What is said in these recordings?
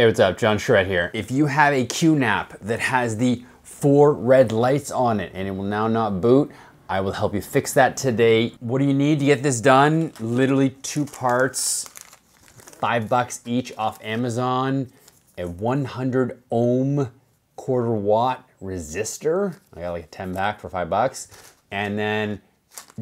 Hey, what's up? John Charette here. If you have a QNAP that has the four red lights on it and it will now not boot, I will help you fix that today. What do you need to get this done? Literally two parts, five bucks each off Amazon, a 100 ohm quarter watt resistor. I got like a 10 back for five bucks. And then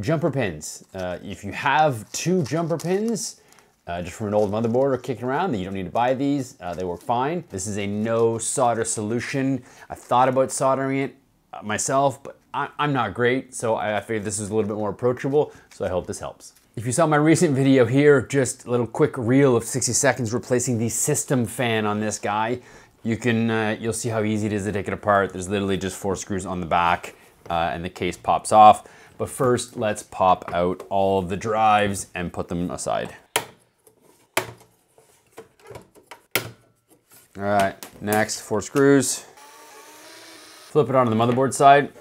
jumper pins. Uh, if you have two jumper pins, uh, just from an old motherboard or kicking around, you don't need to buy these. Uh, they work fine. This is a no solder solution. I thought about soldering it uh, myself, but I, am not great, so I, I figured this is a little bit more approachable, so I hope this helps. If you saw my recent video here, just a little quick reel of 60 seconds replacing the system fan on this guy, you can, uh, you'll see how easy it is to take it apart. There's literally just four screws on the back uh, and the case pops off. But first, let's pop out all of the drives and put them aside. All right, next, four screws. Flip it onto the motherboard side.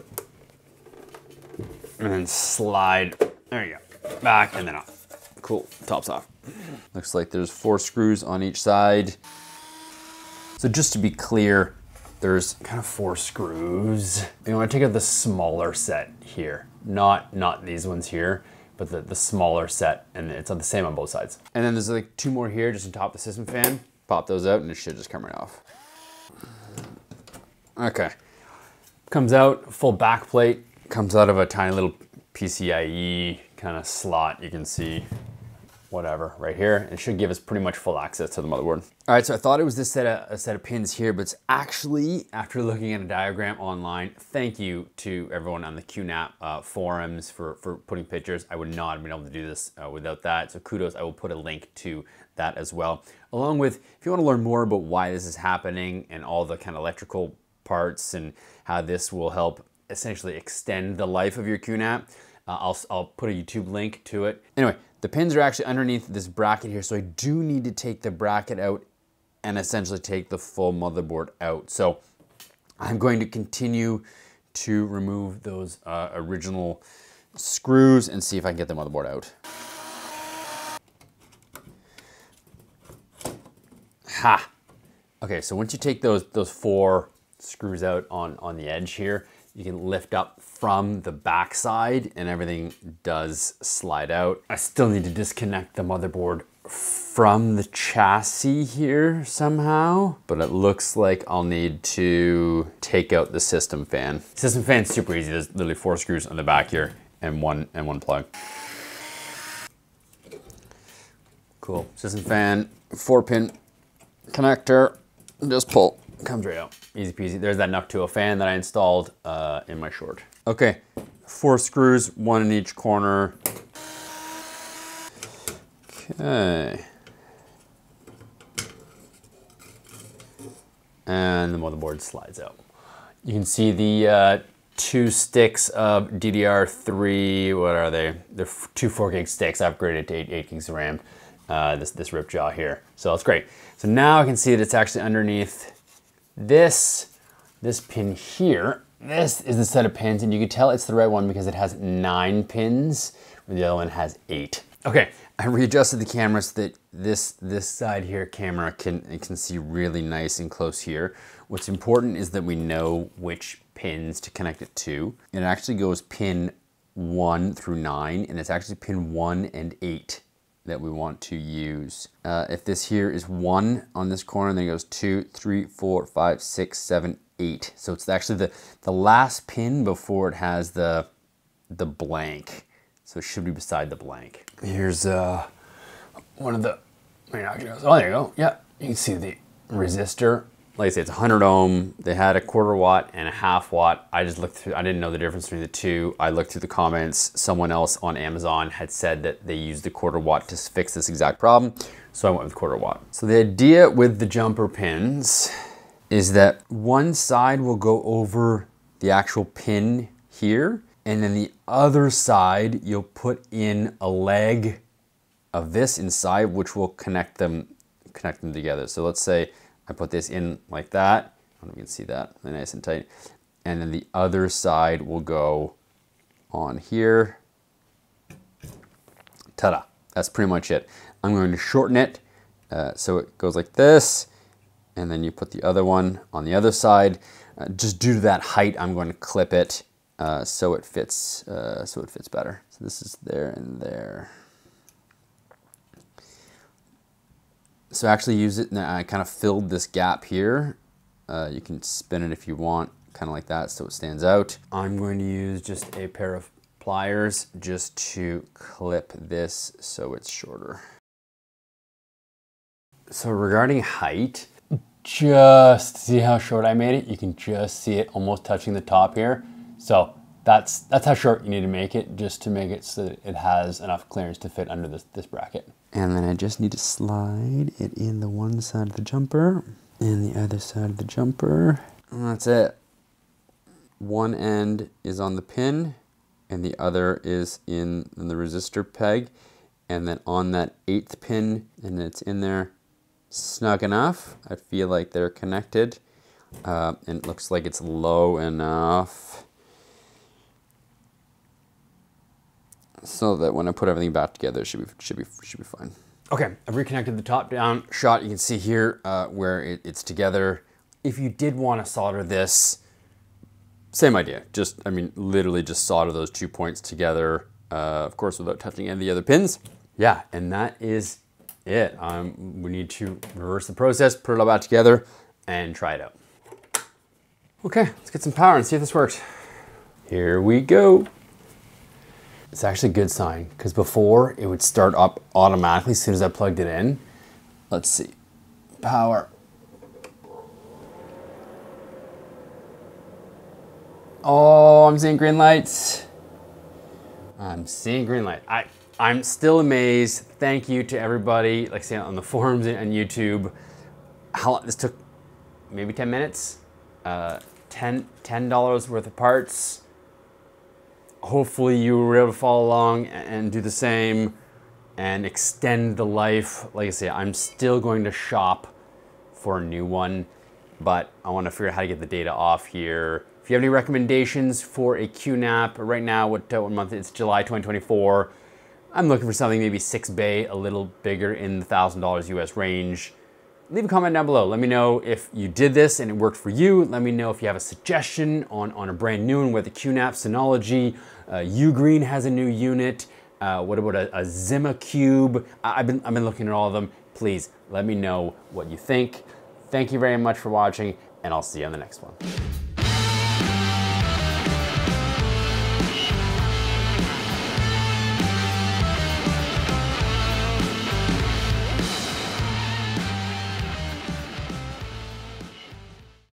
And then slide, there you go, back and then off. Cool, top's off. Looks like there's four screws on each side. So just to be clear, there's kind of four screws. You want to take out the smaller set here, not, not these ones here, but the, the smaller set, and it's on the same on both sides. And then there's like two more here just on top of the system fan. Pop those out and it should just come right off. Okay. Comes out, full back plate. Comes out of a tiny little PCIe kind of slot you can see whatever right here. It should give us pretty much full access to the motherboard. All right, so I thought it was this set of, a set of pins here, but it's actually, after looking at a diagram online, thank you to everyone on the QNAP uh, forums for, for putting pictures. I would not have been able to do this uh, without that. So kudos, I will put a link to that as well. Along with, if you wanna learn more about why this is happening and all the kind of electrical parts and how this will help essentially extend the life of your QNAP, uh, I'll, I'll put a YouTube link to it. Anyway, the pins are actually underneath this bracket here, so I do need to take the bracket out and essentially take the full motherboard out. So I'm going to continue to remove those uh, original screws and see if I can get the motherboard out. Ha! Okay, so once you take those, those four screws out on, on the edge here, you can lift up from the backside and everything does slide out. I still need to disconnect the motherboard from the chassis here somehow, but it looks like I'll need to take out the system fan. System fan's super easy. There's literally four screws on the back here and one and one plug. Cool. System fan, four pin connector, just pull comes right out. Easy peasy. There's that Noctua fan that I installed uh, in my short. Okay, four screws, one in each corner. Okay. And the motherboard slides out. You can see the uh, two sticks of DDR3, what are they? They're two four gig sticks, upgraded to eight, eight gigs of RAM, uh, this, this Ripjaw here. So that's great. So now I can see that it's actually underneath this, this pin here, this is the set of pins and you can tell it's the right one because it has nine pins, the other one has eight. Okay, I readjusted the camera so that this, this side here camera can, can see really nice and close here. What's important is that we know which pins to connect it to. It actually goes pin one through nine, and it's actually pin one and eight that we want to use. Uh, if this here is one on this corner, then it goes two, three, four, five, six, seven, eight. So it's actually the, the last pin before it has the, the blank. So it should be beside the blank. Here's uh, one of the, oh, there you go. Yeah, you can see the resistor like I say, it's 100 ohm. They had a quarter watt and a half watt. I just looked through, I didn't know the difference between the two. I looked through the comments. Someone else on Amazon had said that they used the quarter watt to fix this exact problem. So I went with quarter watt. So the idea with the jumper pins is that one side will go over the actual pin here. And then the other side, you'll put in a leg of this inside, which will connect them, connect them together. So let's say I put this in like that. I don't know if you can see that, nice and tight. And then the other side will go on here. Ta-da, that's pretty much it. I'm going to shorten it uh, so it goes like this. and then you put the other one on the other side. Uh, just due to that height, I'm going to clip it uh, so it fits uh, so it fits better. So this is there and there. So I actually use it, and I kind of filled this gap here. Uh, you can spin it if you want, kind of like that, so it stands out. I'm going to use just a pair of pliers just to clip this so it's shorter. So regarding height, just see how short I made it. You can just see it almost touching the top here. So that's that's how short you need to make it just to make it so that it has enough clearance to fit under this, this bracket. And then I just need to slide it in the one side of the jumper and the other side of the jumper. And that's it. One end is on the pin and the other is in, in the resistor peg. And then on that eighth pin, and it's in there snug enough. I feel like they're connected. Uh, and it looks like it's low enough so that when I put everything back together, it should be, should be, should be fine. Okay, I've reconnected the top down shot. You can see here uh, where it, it's together. If you did want to solder this, same idea. Just, I mean, literally just solder those two points together, uh, of course, without touching any of the other pins. Yeah, and that is it. Um, we need to reverse the process, put it all back together, and try it out. Okay, let's get some power and see if this works. Here we go. It's actually a good sign because before it would start up automatically as soon as I plugged it in. Let's see. Power. Oh, I'm seeing green lights. I'm seeing green light. I, I'm still amazed. Thank you to everybody, like say on the forums and YouTube. How long, this took maybe 10 minutes. Uh, 10 $10 worth of parts hopefully you were able to follow along and do the same and extend the life. Like I say, I'm still going to shop for a new one, but I want to figure out how to get the data off here. If you have any recommendations for a QNAP, right now, what, uh, what month? It's July 2024. I'm looking for something maybe six bay, a little bigger in the $1,000 US range leave a comment down below. Let me know if you did this and it worked for you. Let me know if you have a suggestion on, on a brand new one, whether QNAP, Synology, uh, Ugreen has a new unit. Uh, what about a, a Zima Cube? I, I've been, I've been looking at all of them. Please let me know what you think. Thank you very much for watching and I'll see you on the next one.